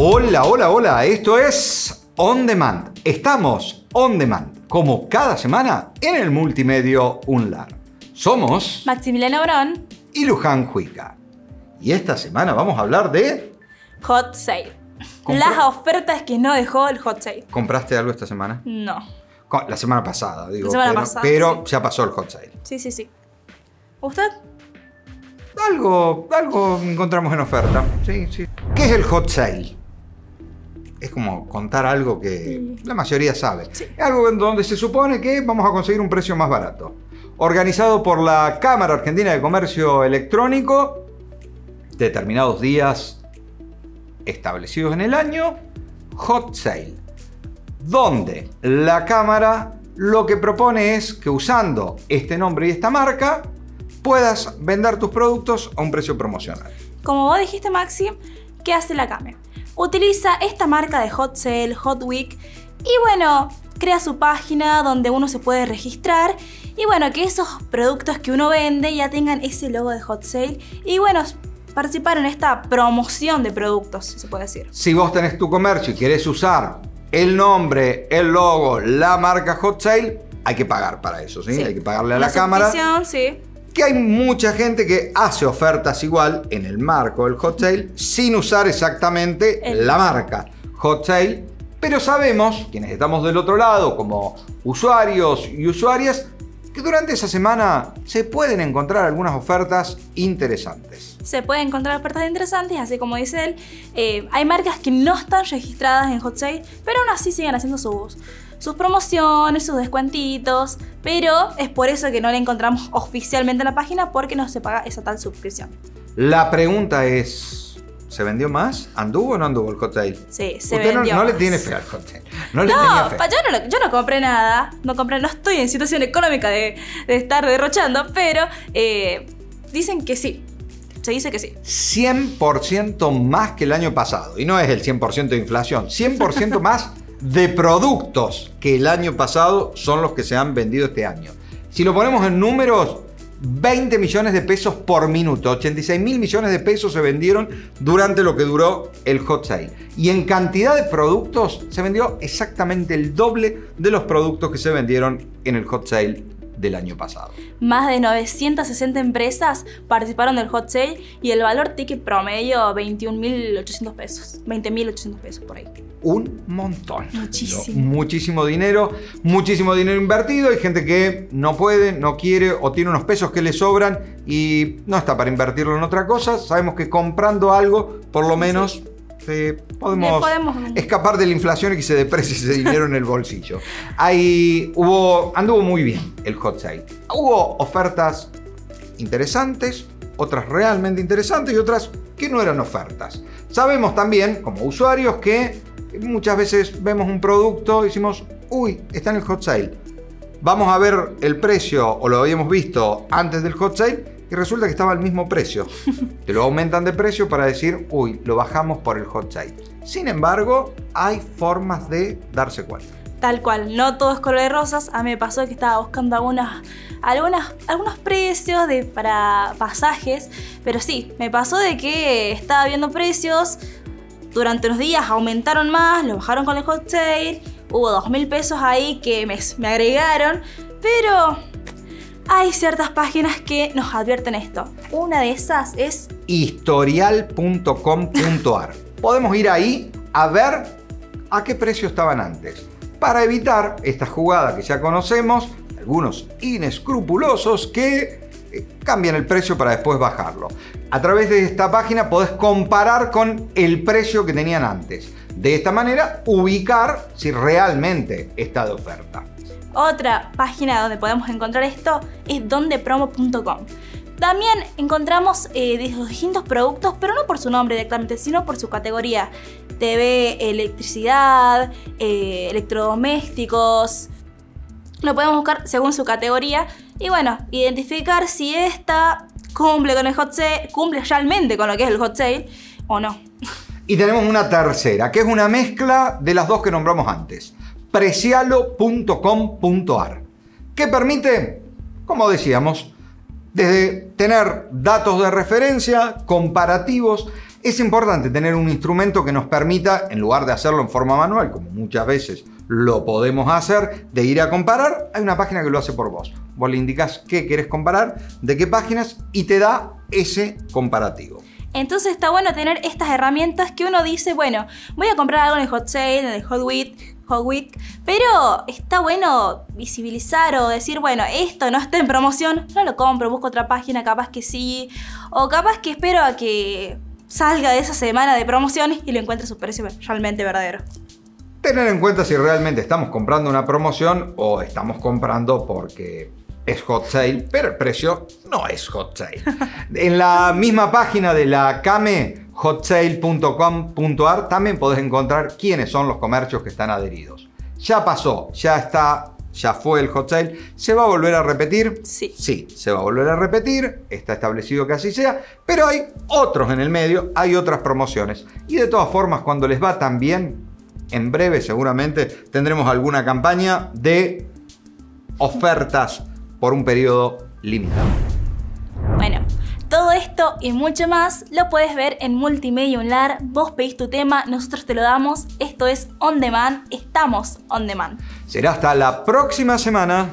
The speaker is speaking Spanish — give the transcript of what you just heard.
Hola, hola, hola, esto es On Demand. Estamos on demand, como cada semana, en el multimedio UNLAR. Somos Maximiliano Brón, y Luján Juica. Y esta semana vamos a hablar de... Hot Sale. Las ofertas que no dejó el Hot Sale. ¿Compraste algo esta semana? No. La semana pasada, digo. La semana pero, pasada, pero sí. ya pasó el hot sale. Sí, sí, sí. ¿Usted? Algo, algo encontramos en oferta. Sí, sí. ¿Qué es el hot sale? Es como contar algo que la mayoría sabe. Sí. Algo en donde se supone que vamos a conseguir un precio más barato. Organizado por la Cámara Argentina de Comercio Electrónico, determinados días establecidos en el año, hot sale. Donde la Cámara lo que propone es que usando este nombre y esta marca puedas vender tus productos a un precio promocional. Como vos dijiste, Maxi, ¿qué hace la CAME? Utiliza esta marca de Hot Sale, Hot Week, y bueno, crea su página donde uno se puede registrar. Y bueno, que esos productos que uno vende ya tengan ese logo de Hot Sale. Y bueno, participar en esta promoción de productos, se puede decir. Si vos tenés tu comercio y querés usar el nombre, el logo, la marca Hot Sale, hay que pagar para eso, ¿sí? Sí. Hay que pagarle a la cámara. sí. Que hay mucha gente que hace ofertas igual en el marco del Hot Sale sin usar exactamente El- la marca Hot Sale. Pero sabemos, quienes estamos del otro lado, como usuarios y usuarias, que durante esa semana se pueden encontrar algunas ofertas interesantes. Se pueden encontrar ofertas interesantes, así como dice él. eh, hay marcas que no están registradas en Hot Sale, pero aún así siguen haciendo sus, sus promociones, sus descuentitos. Pero es por eso que no la encontramos oficialmente en la página, porque no se paga esa tal suscripción. La pregunta es, ¿se vendió más? ¿Anduvo o no anduvo el Sale? Sí, se Usted no, vendió no le más. tiene fe al Sale. No le tenía No, fe. pa- yo no, yo no compré nada, no compré, no estoy en situación económica de, de estar derrochando, pero eh, dicen que sí, se dice que sí. 100% más que el año pasado. Y no es el 100% de inflación, 100% más de productos que el año pasado son los que se han vendido este año. Si lo ponemos en números, 20 millones de pesos por minuto, 86 mil millones de pesos se vendieron durante lo que duró el hot sale. Y en cantidad de productos se vendió exactamente el doble de los productos que se vendieron en el hot sale del año pasado. Más de 960 empresas participaron del hot sale y el valor ticket promedio 21.800 pesos, 20.800 pesos por ahí. un montón. Muchísimo. Muchísimo dinero, muchísimo dinero invertido. Hay gente que no puede, no quiere o tiene unos pesos que le sobran y no está para invertirlo en otra cosa. Sabemos que comprando algo, por lo menos, eh, podemos, podemos- escapar de la inflación y que se deprecie ese dinero en el bolsillo. Ahí hubo, anduvo muy bien el hot sale. Hubo ofertas interesantes, otras realmente interesantes y otras que no eran ofertas. Sabemos también, como usuarios, que muchas veces vemos un producto y decimos, uy, está en el hot sale. Vamos a ver el precio, o lo habíamos visto antes del hot sale, y resulta que estaba al mismo precio. Te lo aumentan de precio para decir, uy, lo bajamos por el hot sale. Sin embargo, hay formas de darse cuenta. Tal cual, no todo es color de rosas. A mí me pasó que estaba buscando algunas, algunas, algunos precios de, para pasajes, pero sí, me pasó de que estaba viendo precios, durante unos días aumentaron más, lo bajaron con el hot sale, hubo dos mil pesos ahí que me, me agregaron, pero hay ciertas páginas que nos advierten esto. Una de esas es historial.com.ar. Podemos ir ahí a ver a qué precio estaban antes. Para evitar esta jugada que ya conocemos, algunos inescrupulosos que eh, cambian el precio para después bajarlo. A través de esta página podés comparar con el precio que tenían antes. De esta manera, ubicar si realmente está de oferta. Otra página donde podemos encontrar esto es dondepromo.com. También encontramos eh, distintos productos, pero no por su nombre directamente, sino por su categoría. TV, electricidad, eh, electrodomésticos. Lo podemos buscar según su categoría. Y bueno, identificar si esta cumple con el hot sale, cumple realmente con lo que es el hot sale o no. Y tenemos una tercera, que es una mezcla de las dos que nombramos antes. Precialo.com.ar. Que permite, como decíamos, desde tener datos de referencia, comparativos Es importante tener un instrumento que nos permita, en lugar de hacerlo en forma manual, como muchas veces lo podemos hacer, de ir a comparar, hay una página que lo hace por vos. Vos le indicás qué querés comparar, de qué páginas y te da ese comparativo. Entonces está bueno tener estas herramientas que uno dice, bueno, voy a comprar algo en el Hot Sale, en el Hot Week, Pero está bueno visibilizar o decir, bueno, esto no está en promoción, no lo compro, busco otra página, capaz que sí, o capaz que espero a que salga de esa semana de promociones y lo encuentre su precio realmente verdadero. Tener en cuenta si realmente estamos comprando una promoción o estamos comprando porque es hot sale, pero el precio no es hot sale. En la misma página de la CAME, hotsale.com.ar, también podés encontrar quiénes son los comercios que están adheridos. Ya pasó, ya está, ya fue el hot sale. ¿Se va a volver a repetir? Sí. Sí, se va a volver a repetir, está establecido que así sea, pero hay otros en el medio, hay otras promociones. Y de todas formas, cuando les va tan bien, en breve seguramente tendremos alguna campaña de ofertas por un periodo limitado. Bueno, todo esto y mucho más lo puedes ver en Multimedia Unlar. Vos pedís tu tema, nosotros te lo damos. Esto es On Demand, estamos On Demand. Será hasta la próxima semana.